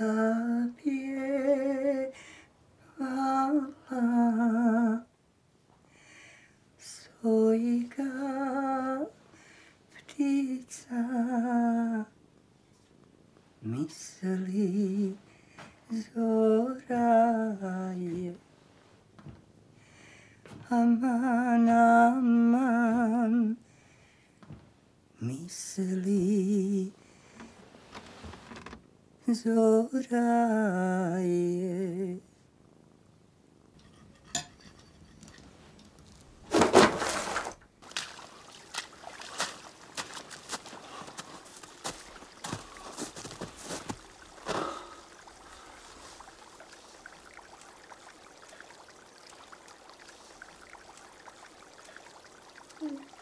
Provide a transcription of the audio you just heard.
zapiewała sojka ptica myśli zoraje aman aman 소라에 응.